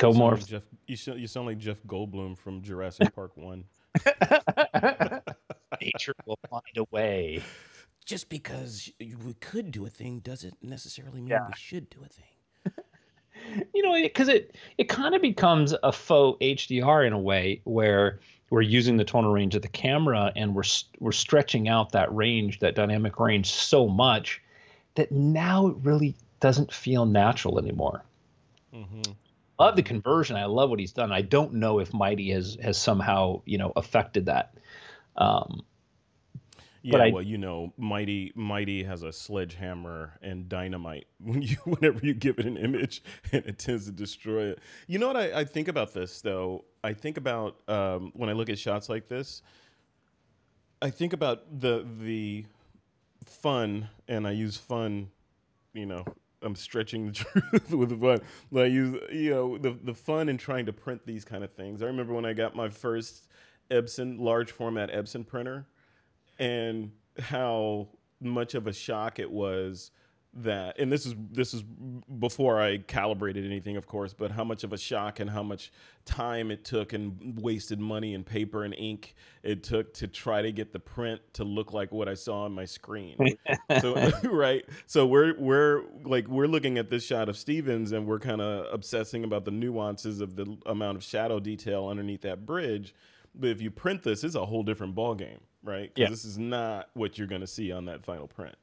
Go more.
Like Jeff, you, you sound like Jeff Goldblum from Jurassic Park One.
Nature will find a way.
Just because we could do a thing doesn't necessarily mean yeah. we should do a thing.
you know, because it it kind of becomes a faux HDR in a way where we're using the tonal range of the camera and we're we're stretching out that range, that dynamic range so much that now it really doesn't feel natural anymore. Mm-hmm. I love the conversion. I love what he's done. I don't know if Mighty has has somehow you know affected that. Um,
Yeah,
I-
well, you know, Mighty Mighty has a sledgehammer and dynamite when you whenever you give it an image and it tends to destroy it. You know what I, I think about this though? I think about um, when I look at shots like this, I think about the the fun and I use fun, you know, I'm stretching the truth with the fun. I use you know the the fun in trying to print these kind of things. I remember when I got my first Epson large format Epson printer and how much of a shock it was that and this is this is before I calibrated anything of course but how much of a shock and how much time it took and wasted money and paper and ink it took to try to get the print to look like what I saw on my screen. So right? So we're we're like we're looking at this shot of Stevens and we're kind of obsessing about the nuances of the amount of shadow detail underneath that bridge. But if you print this it's a whole different ball game right? Because
Yeah.
this is not what you're going to see on that final print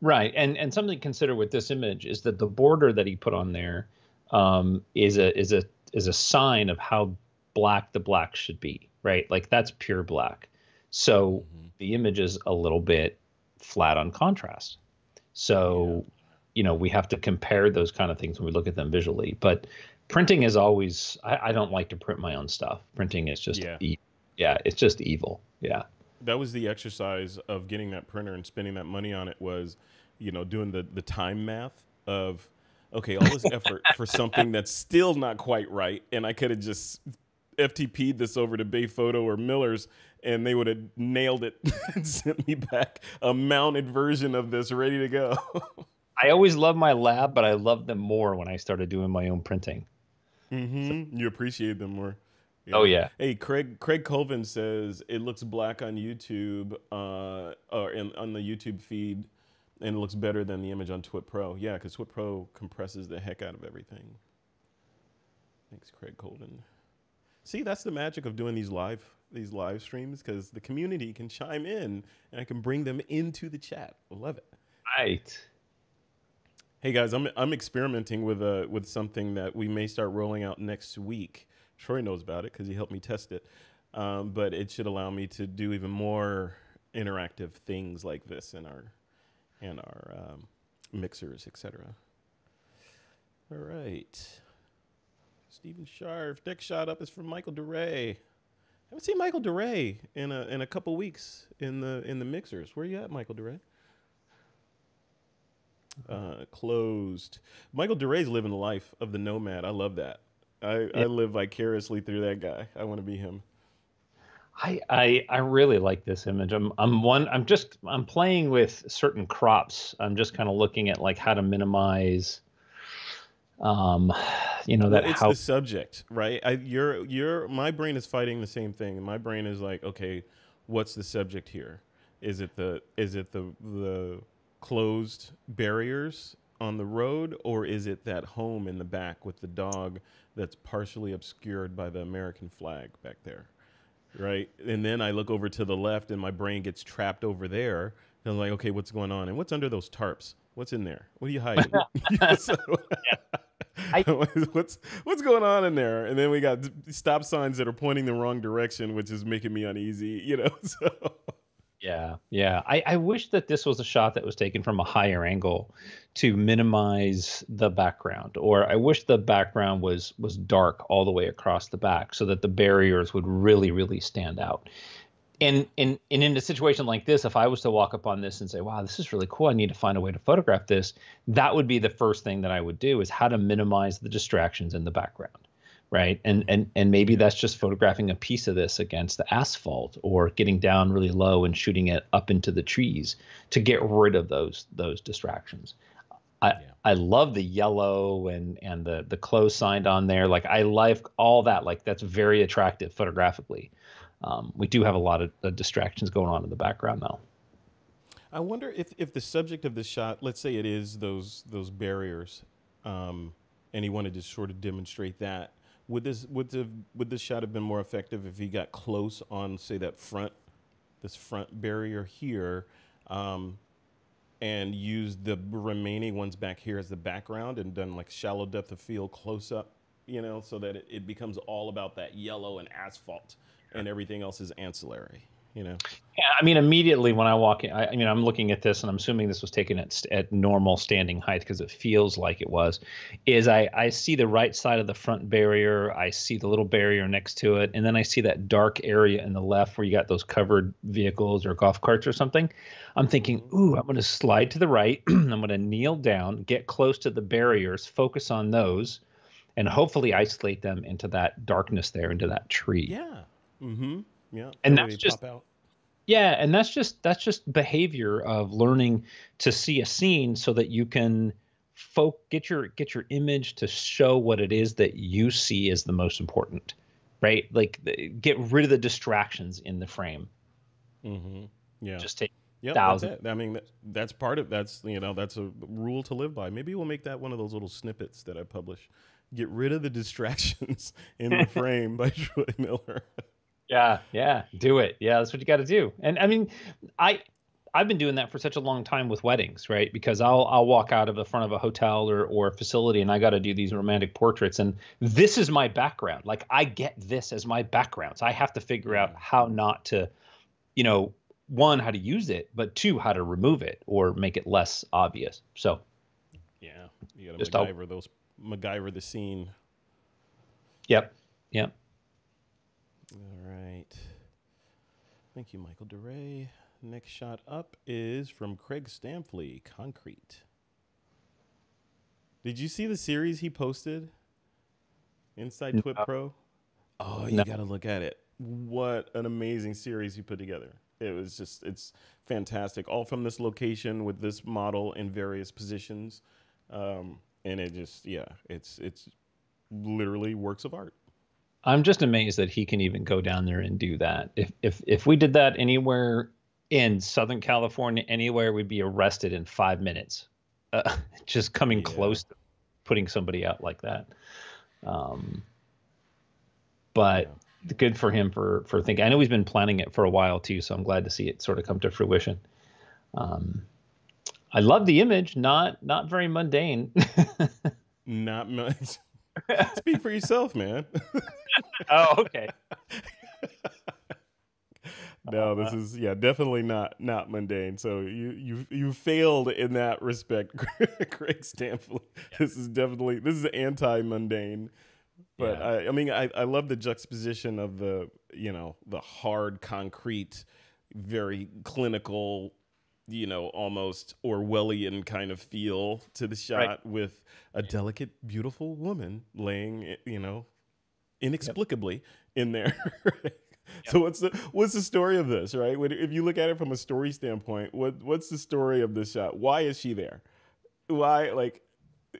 Right, and and something to consider with this image is that the border that he put on there um, is a is a is a sign of how black the black should be. Right, like that's pure black. So the image is a little bit flat on contrast. So you know we have to compare those kind of things when we look at them visually. But printing is always I, I don't like to print my own stuff. Printing is just
Yeah.
e- yeah, it's just evil. Yeah.
That was the exercise of getting that printer and spending that money on it was you know doing the the time math of okay all this effort for something that's still not quite right and i could have just ftp'd this over to bay photo or miller's and they would have nailed it and sent me back a mounted version of this ready to go.
I always loved my lab, but I loved them more when I started doing my own printing.
hmm you appreciate them more
Oh yeah.
Hey, Craig Craig Colvin says it looks black on YouTube, uh, or in, on the YouTube feed, and it looks better than the image on TWiP Pro. Yeah, because TWiP Pro compresses the heck out of everything. Thanks, Craig Colvin. See, that's the magic of doing these live these live streams because the community can chime in and I can bring them into the chat. Love it.
Right.
Hey guys, I'm I'm experimenting with uh with something that we may start rolling out next week. Troy knows about it because he helped me test it, um, but it should allow me to do even more interactive things like this in our in our um, mixers, etc. All right, Stephen Sharf. Next shot up is from Michael DeRay. haven't seen Michael DeRay in a in a couple weeks in the in the mixers. Where are you at, Michael DeRay? uh, closed. Michael DeRay's living the life of the nomad. I love that. I, I live vicariously through that guy. I want to be him.
I, I I really like this image. I'm I'm one I'm just I'm playing with certain crops. I'm just kind of looking at like how to minimize um you know that
Well, it's
how
the subject, right? I, you're you're my brain is fighting the same thing. My brain is like, okay, what's the subject here? Is it the is it the the closed barriers on the road, or is it that home in the back with the dog that's partially obscured by the American flag back there? right? And then I look over to the left, and my brain gets trapped over there. And I'm like, okay, what's going on? And what's under those tarps? What's in there? What are you hiding? So-
I-
what's what's going on in there? And then we got stop signs that are pointing the wrong direction, which is making me uneasy. You know, so
Yeah, yeah. I, I wish that this was a shot that was taken from a higher angle to minimize the background, or I wish the background was was dark all the way across the back so that the barriers would really, really stand out. And and and in a situation like this, if I was to walk up on this and say, "Wow, this is really cool. I need to find a way to photograph this," that would be the first thing that I would do is how to minimize the distractions in the background right? And and and maybe that's just photographing a piece of this against the asphalt or getting down really low and shooting it up into the trees to get rid of those those distractions. I i love the yellow and and the the close signed on there. Like i like all that. Like that's very attractive photographically. Um, we do have a lot of uh, distractions going on in the background though.
I wonder if, if the subject of the shot, let's say it is those those barriers, um, and he wanted to sort of demonstrate that. Would this would the would this shot have been more effective if he got close on say that front, this front barrier here, um, and used the remaining ones back here as the background and done like shallow depth of field close up, you know, so that it, it becomes all about that yellow and asphalt, and everything else is ancillary, you know.
Yeah, I mean, immediately when I walk in, I, I mean, I'm looking at this and I'm assuming this was taken at, at normal standing height because it feels like it was. Is I, I see the right side of the front barrier, I see the little barrier next to it, and then I see that dark area in the left where you got those covered vehicles or golf carts or something. I'm thinking, ooh, I'm going to slide to the right. I'm going to kneel down, get close to the barriers, focus on those, and hopefully isolate them into that darkness there, into that tree.
Yeah. Mm-hmm. Yeah.
And that's just yeah, and that's just that's just behavior of learning to see a scene so that you can folk get your get your image to show what it is that you see as the most important, right? Like get rid of the distractions in the frame.
Mm-hmm. Yeah.
Just take
Yep, thousands. I mean, that, that's part of that's you know that's a rule to live by. Maybe we'll make that one of those little snippets that I publish. Get rid of the distractions in the frame by Troy Miller.
Yeah, yeah, do it. Yeah, that's what you got to do. And I mean, I I've been doing that for such a long time with weddings, right? Because I'll I'll walk out of the front of a hotel or or facility and I got to do these romantic portraits and this is my background. Like I get this as my background. So I have to figure out mm. how not to, you know, one how to use it, but two how to remove it or make it less obvious. So
yeah, you got to MacGyver I'll, those MacGyver the scene.
Yep. Yep.
All right. Thank you, Michael DeRay. Next shot up is from Craig Stamfley, Concrete. Did you see the series he posted? Inside no. TWiP Pro? Oh, you no. got to look at it. What an amazing series he put together. It was just, it's fantastic. All from this location with this model in various positions. Um, and it just, yeah, it's, it's literally works of art.
I'm just amazed that he can even go down there and do that. If if if we did that anywhere in Southern California, anywhere, we'd be arrested in five minutes. Uh, just coming yeah. close to putting somebody out like that. Um, but yeah. good for him for for thinking. I know he's been planning it for a while too, so I'm glad to see it sort of come to fruition. Um, I love the image. Not not very mundane.
not much. Speak for yourself, man.
oh, okay.
no, this is yeah, definitely not not mundane. So you you you failed in that respect, Craig. Yeah. This is definitely this is anti mundane. But yeah. I, I mean, I, I love the juxtaposition of the you know the hard concrete, very clinical you know, almost Orwellian kind of feel to the shot right. with a delicate, beautiful woman laying, eh, you know, inexplicably yep. in there. yep. So what's the what's the story of this, right? If you look at it from a story standpoint, what what's the story of this shot? Why is she there? Why like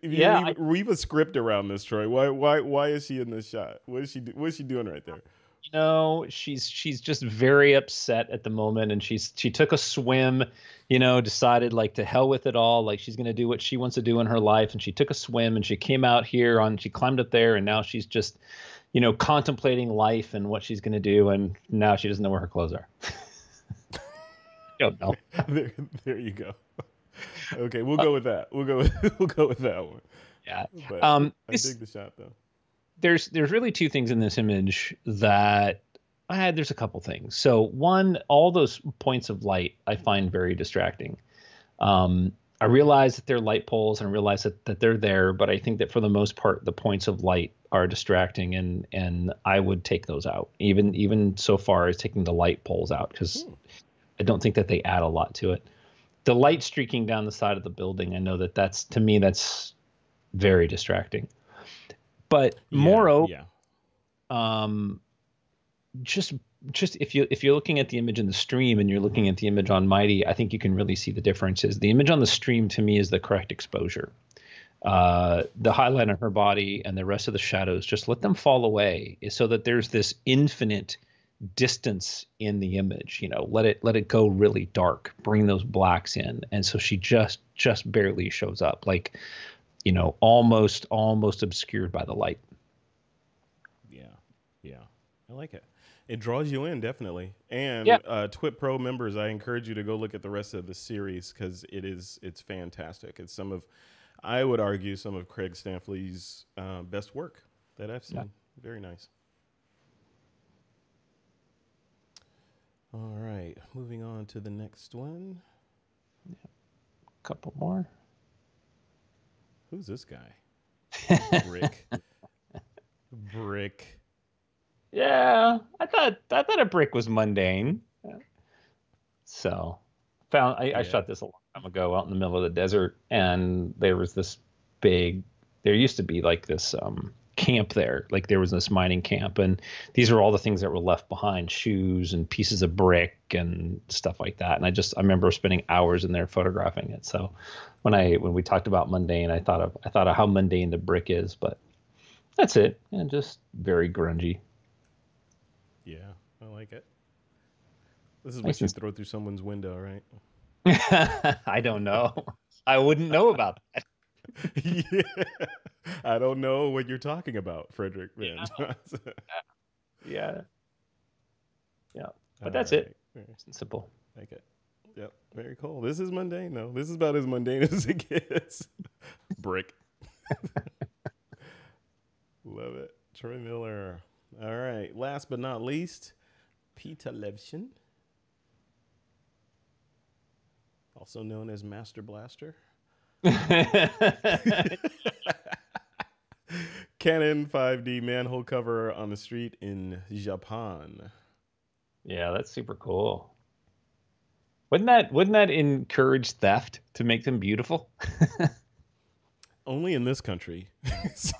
yeah, weave, I, weave a script around this, Troy. Why why why is she in this shot? What is she what is she doing right there?
You know she's she's just very upset at the moment and she's she took a swim you know decided like to hell with it all like she's going to do what she wants to do in her life and she took a swim and she came out here on she climbed up there and now she's just you know contemplating life and what she's going to do and now she doesn't know where her clothes are. Don't know.
There, there you go. Okay we'll go with that. We'll go with, we'll go with that one.
Yeah.
But um i this, dig the shot though
there's there's really two things in this image that uh, there's a couple things. So one, all those points of light I find very distracting. Um, I realize that they're light poles and I realize that, that they're there, but I think that for the most part, the points of light are distracting and and I would take those out. Even even so far as taking the light poles out because hmm. I don't think that they add a lot to it. The light streaking down the side of the building, I know that that's to me that's very distracting. But yeah, moreover, yeah. um, just just if you if you're looking at the image in the stream and you're looking at the image on Mighty, I think you can really see the differences. The image on the stream to me is the correct exposure. Uh, the highlight on her body and the rest of the shadows, just let them fall away, so that there's this infinite distance in the image. You know, let it let it go really dark, bring those blacks in, and so she just just barely shows up. Like you know, almost almost obscured by the light.
Yeah, yeah, I like it. It draws you in definitely. And uh, TWiP Pro members, I encourage you to go look at the rest of the series because it is it's fantastic. It's some of, I would argue, some of Craig Stamfley's uh, best work that I've seen. Yeah. Very nice. All right, moving on to the next one. Yeah.
Couple more.
Who's this guy? Brick. Brick.
Yeah, I thought I thought a brick was mundane. So, found I,
Yeah.
I shot this a long time ago out in the middle of the desert, and there was this big. There used to be like this um, camp there, like there was this mining camp, and these are all the things that were left behind: shoes and pieces of brick and stuff like that. And I just I remember spending hours in there photographing it. So, when I when we talked about mundane, I thought of I thought of how mundane the brick is, but that's it, and just very grungy.
Yeah, I like it. This is what you throw through someone's window, right?
I don't know. I wouldn't know about that.
Yeah. I don't know what you're talking about, Frederick Van
Yeah.
Johnson.
Yeah, But
All
that's it.
right.
It's simple.
Like it. Yep. Very cool. This is mundane, though. This is about as mundane as it gets. Brick. Love it. Troy Miller. All right. Last but not least, Peter Levshin. Also known as Master Blaster. Canon 5D manhole cover on the street in Japan.
yeah, that's super cool. Wouldn't that wouldn't that encourage theft to make them beautiful?
Only in this country. so,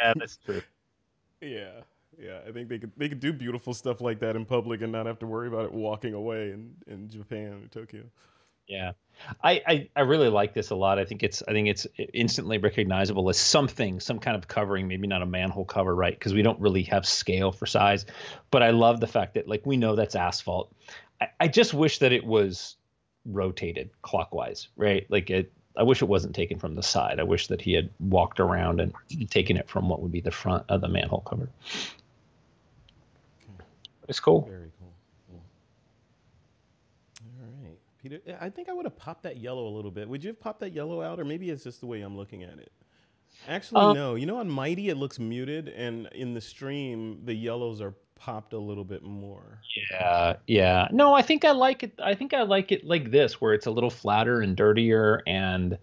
Yeah, that's true.
yeah. Yeah, I think they could they could do beautiful stuff like that in public and not have to worry about it walking away in, in Japan or Tokyo.
Yeah, I, I I really like this a lot. I think it's I think it's instantly recognizable as something, some kind of covering, maybe not a manhole cover, right? Because we don't really have scale for size. But I love the fact that like we know that's asphalt. I, I just wish that it was rotated clockwise, right? Like it. I wish it wasn't taken from the side. I wish that he had walked around and taken it from what would be the front of the manhole cover. It's cool.
Very cool. Cool. All right, Peter. I think I would have popped that yellow a little bit. Would you have popped that yellow out, or maybe it's just the way I'm looking at it? Actually,
Um,
no. You know, on Mighty it looks muted, and in the stream the yellows are popped a little bit more.
Yeah, yeah. No, I think I like it. I think I like it like this, where it's a little flatter and dirtier, and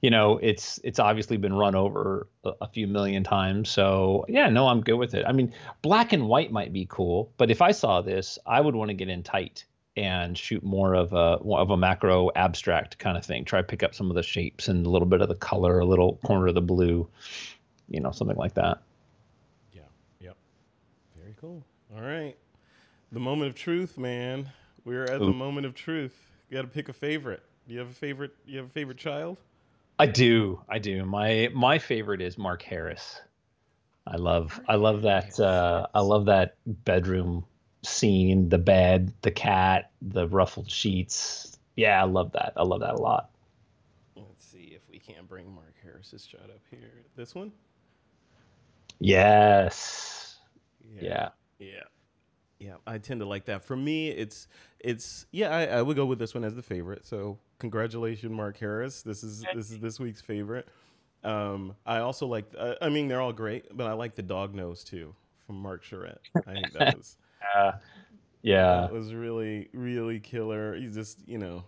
you know, it's it's obviously been run over a, a few million times. So yeah, no, I'm good with it. I mean, black and white might be cool, but if I saw this, I would want to get in tight and shoot more of a of a macro abstract kind of thing. Try pick up some of the shapes and a little bit of the color, a little corner of the blue, you know, something like that.
Yeah. Yep. Very cool. All right. The moment of truth, man. We're at the moment of truth. You got to pick a favorite. Do you have a favorite? You have a favorite child?
I do. I do. My my favorite is Mark Harris. I love I love that uh I love that bedroom scene, the bed, the cat, the ruffled sheets. Yeah, I love that. I love that a lot.
Let's see if we can't bring Mark Harris's shot up here. This one?
Yes. Yeah.
Yeah. Yeah, I tend to like that. For me, it's it's yeah, I, I would go with this one as the favorite. So congratulations, Mark Harris. This is this is this week's favorite. Um, I also like. Uh, I mean, they're all great, but I like the dog nose too from Mark Charette. I think that was
Uh, yeah.
that was really really killer. You just you know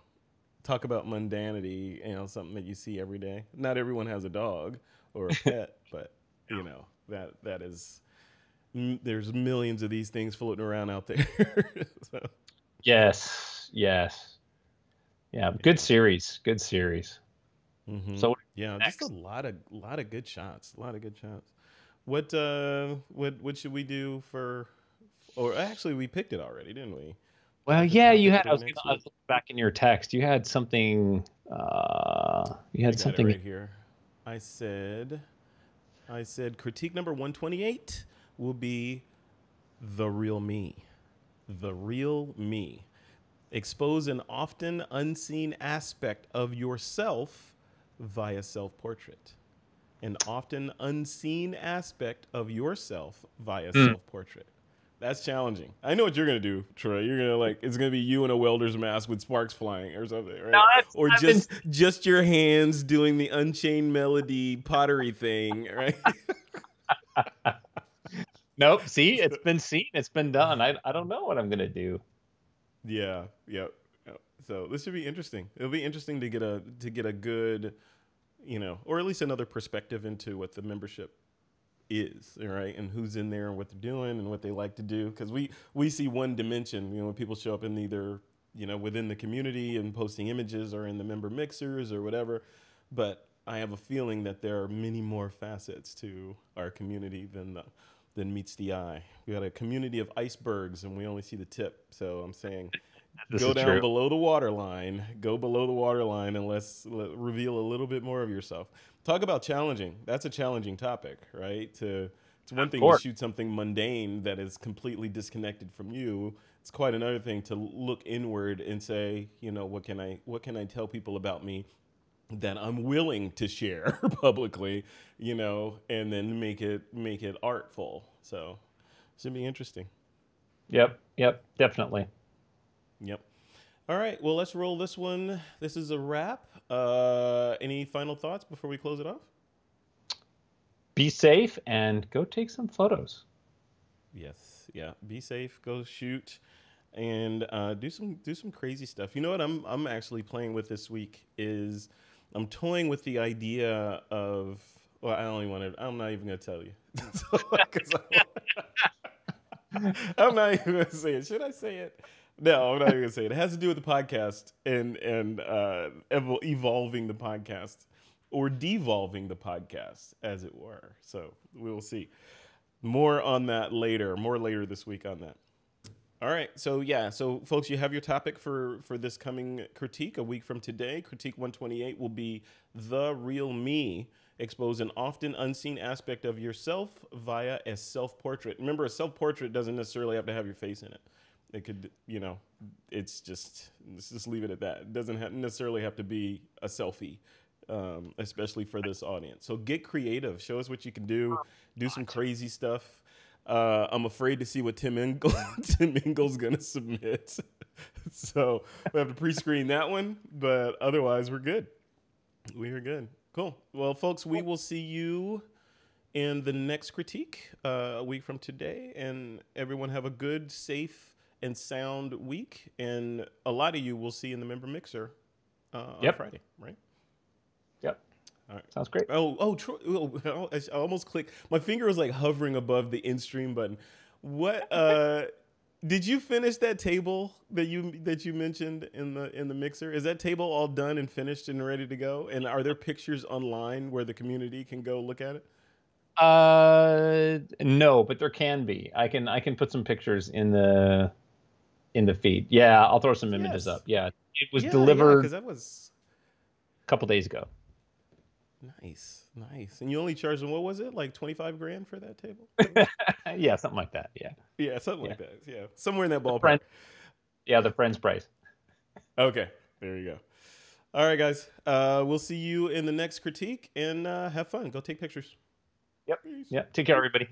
talk about mundanity. You know, something that you see every day. Not everyone has a dog or a pet, but you know that that is. There's millions of these things floating around out there. so,
Yes. Yes. Yeah, good series. Good series.
mhm.
So
yeah,
next?
just a lot of lot of good shots. A lot of good shots. What uh what what should we do for? Or actually, we picked it already, didn't we?
Well, yeah, you had. I was, gonna, I was back in your text. You had something. Uh, you had something.
right here. I said, I said critique number 128 will be the real me. The real me. Expose an often unseen aspect of yourself via self portrait. An often unseen aspect of yourself via
Mm.
self portrait. That's challenging. I know what you're gonna do, Troy. You're gonna like it's gonna be you in a welder's mask with sparks flying or something, right?
No, that's-
or
I've been-
just just your hands doing the unchained melody pottery thing, right?
Nope. See, it's been seen. It's been done. I, I don't know what I'm gonna do.
Yeah, yeah. yeah. So this should be interesting. It'll be interesting to get a to get a good, you know, or at least another perspective into what the membership is, right? And who's in there and what they're doing and what they like to do. Because we we see one dimension, you know, when people show up in either you know within the community and posting images or in the member mixers or whatever, but I have a feeling that there are many more facets to our community than the than meets the eye. We got a community of icebergs and we only see the tip. So I'm saying
This
go down
true.
below the waterline. Go below the waterline and let's let, reveal a little bit more of yourself. Talk about challenging. That's a challenging topic, right? To it's one thing to shoot something mundane that is completely disconnected from you. It's quite another thing to look inward and say, you know, what can I what can I tell people about me that I'm willing to share publicly, you know, and then make it make it artful. So, should be interesting.
Yep. Yep. Definitely.
Yep. All right. Well, let's roll this one. This is a wrap. Uh, any final thoughts before we close it off?
Be safe and go take some photos.
Yes. Yeah. Be safe. Go shoot, and uh, do some do some crazy stuff. You know what I'm I'm actually playing with this week is I'm toying with the idea of. Well, I don't even want to. I'm not even going to tell you. I'm, I'm not even going to say it. Should I say it? No, I'm not even to say it. It has to do with the podcast and and uh, evolving the podcast or devolving the podcast, as it were. So we will see. More on that later. More later this week on that. All right. So yeah. So folks, you have your topic for for this coming critique a week from today. Critique 128 will be the real me. Expose an often unseen aspect of yourself via a self portrait. Remember, a self portrait doesn't necessarily have to have your face in it. It could, you know, it's just let's just leave it at that. It doesn't have, necessarily have to be a selfie, um, especially for this audience. So get creative. Show us what you can do. Do some crazy stuff. Uh, I'm afraid to see what Tim Ingle Tim Ingle's gonna submit. so we have to pre-screen that one, but otherwise we're good. We are good. Cool. Well, folks, we will see you in the next critique uh, a week from today, and everyone have a good, safe, and sound week. And a lot of you will see in the member mixer uh, on
Yep.
Friday, right?
Yep.
All right.
Sounds great.
Oh, oh, Troy, oh, I almost clicked. My finger was like hovering above the in stream button. What? Uh, did you finish that table that you that you mentioned in the in the mixer? Is that table all done and finished and ready to go? And are there pictures online where the community can go look at it?
Uh, no, but there can be. I can I can put some pictures in the in the feed. Yeah, I'll throw some images
Yes.
up. Yeah, it was
Yeah,
delivered
because that was
a couple days ago.
nice, nice. And you only charged them what was it like twenty five grand for that table?
yeah, something like that. Yeah,
yeah, something
Yeah.
like that. Yeah, somewhere in that ballpark.
friend- yeah, the friend's price.
Okay, there you go. All right, guys. Uh, we'll see you in the next critique and uh, have fun. Go take pictures.
Yep.
Peace.
Yeah, take care, everybody.